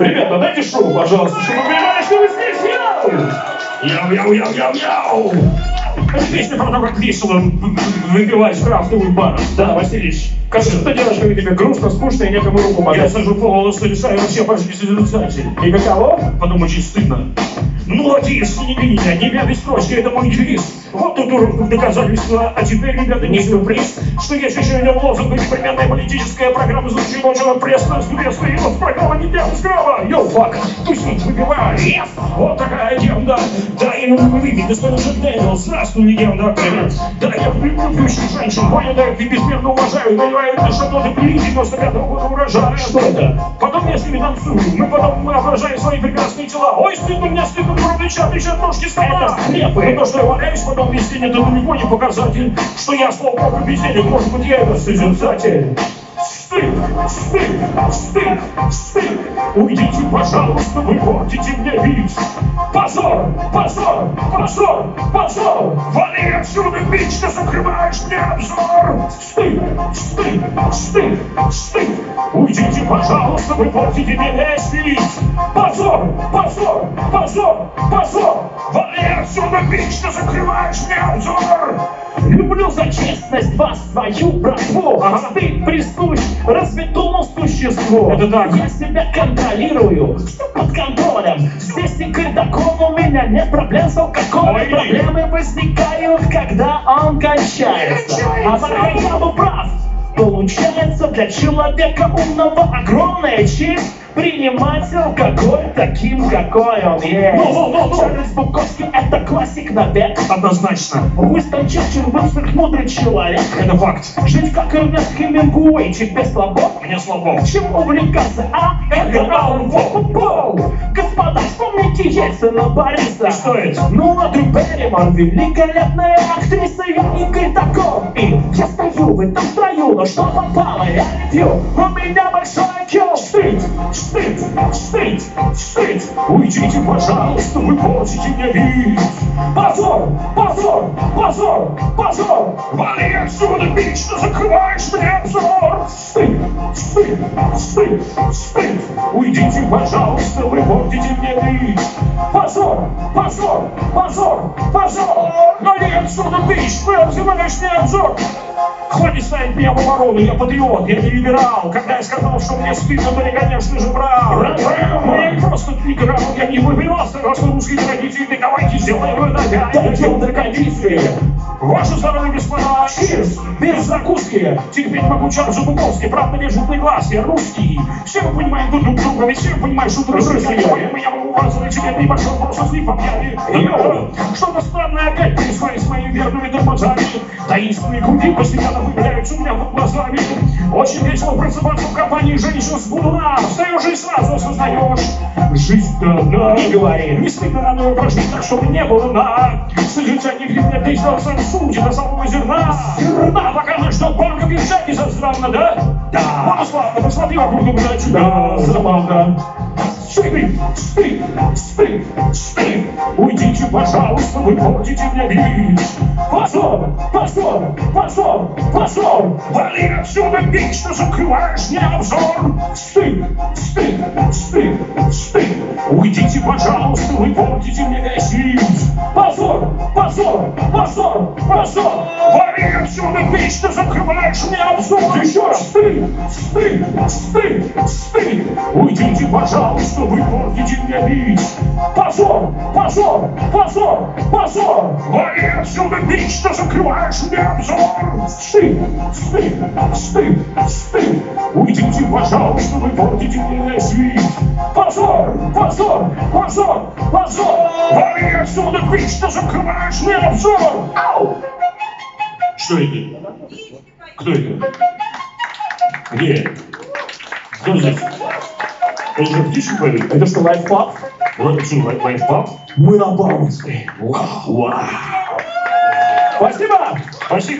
Ребята, дайте шоу, пожалуйста, чтобы вы понимали, что вы здесь. Яу! Яу, яу, яу, яу, яу! Песня про то, как весело выпивать в крафтовых барах. Да, Васильевич, как что ты делаешь, когда тебе грустно, скучно и некому руку подать? Я сажу полос и решаю вообще пожить созерцатель. И каково? Потом очень стыдно. Ну, отец, не бей меня, не бей строчки, это мой девиз. Вот тут урок доказательства, а теперь, ребята, не сюрприз, что я в лозунг современная политическая программа звучит очень пресно, студентство и вот программа не для скраба. Йоу, фак, тусить, выпивай, yes! Вот такая легенда. Да, и ну выпить, господин Джек Дэниел, здравствуй, легенда. Да, я люблю пьющих женщин, понял, да, их безмерно уважаю, наливаю это шаблоны при 95 года урожая. Что это? Ними танцую, мы потом мы ображаем свои прекрасные тела. Ой, стыдно, мне стыдно, про плеча, плеча, ножки, стола. Это слепые. То, что я валяюсь, потом весь день, это далеко не показатель, что я слово про бездельник, может быть, я это созерцатель. Стыд, стыд, стыд, стыд. Уйдите, пожалуйста, вы портите мне вид. Позор, позор, позор, позор. Вали отсюда, бич, ты закрываешь мне обзор. Стыд, стыд, стыд, стыд. Уйдите, пожалуйста, вы портите мне весь. Позор, позор, позор, позор. Вали отсюда, бич, ты закрываешь мне обзор. Люблю за честность вас, свою братву Ага. Стыд присущ развитому существу Это так. Я себя контролирую, все под контролем. Здесь не кардакон, у меня нет проблем. С алкоголем Ой. Проблемы возникают, когда он кончается. А пока я был прав. Получается для человека умного огромная честь Принимать алкоголь таким, какой он есть Ну, ну, ну, ну. Чарльз Буковский это классик навек Однозначно. Уинстон Черчилль был сверхмудрый человек. Это факт. Жить как Эрнест Хемингуэй, тебе слабо? Мне слабо. Чем увлекаться, а? Это Пол. Господа, вспомните Ельцина Бориса. И что это? Ну, а Дрю Берримор, великолепная актриса, я Игорь Таков. И я стою в этом строю, но что попало, я не пью. У меня большой IQ. Стыд, стыд, стыд, стыд. Уйдите, пожалуйста, вы портите мне вид. Позор, позор, позор, позор. Вали отсюда, бич, ты закрываешь мне обзор. Стыд, стыд, стыд, стыд. Уйдите, пожалуйста, вы портите мне вид. Позор, позор, позор, позор. Вали отсюда, бич, ты обзываешь мне обзор. Хватит ставить меня в оборону, я патриот, я не либерал. Когда я сказал, что мне стыдно, то я, конечно же, брал. Не выбирал, согласно русской традиции, давайте сделаем это Дойдем до кондиции. Ваше здоровье, господа! Чиз! Без закуски! Терпеть могу Чарльза Буковский, правда не жутный глаз, я русский! Все мы понимаем друг друга, ведь все мы понимаем, что русский! Поэтому я могу указывать тебе ты пошел просто слипом пьяный! Йоу! Что-то странное опять происходит с моими верными тормозами! Таинственные груди постепенно выявляются у меня под глазами! Очень весело просыпаться в компании женщин с будуна! Встаешь и сразу осознаешь! Жизнь дана! Не говори. Не стыдно на мной прожить так, чтобы не было на Содержание гривня ты сделал сам сути до самого зерна Зерна, пока мы ждем банка бежать не странно, да? Да. Ну, славно, посмотри вокруг, думаю, да, забавно Стыд, стыд, стыд, стыд Уйдите, пожалуйста, вы портите мне вид Позор, позор, позор, позор. Вали отсюда, бич, ты закрываешь мне обзор. Стыд, стыд, стыд, стыд Уйдите, пожалуйста, вы портите мне весь Позор, позор, позор, Вали отсюда, ты закрываешь мне обзор! Еще раз стыд, стыд, стыд, стыд Уйдите, пожалуйста, вы портите мне вид Позор, позор, позор, позор! Вали отсюда, ты закрываешь мне обзор! Стыд, стыд, стыд, стыд пожалуйста, вы портите мне весь вид Позор, позор, позор, позор Вали отсюда, бич, ты закрываешь мне обзор Ау! Что это? Кто это? Где? Кто здесь? Это же птички поют? Это что, лайфхак? Вот что, лай- лайфхак? Мы на Бауманской. Вау! Спасибо! Спасибо!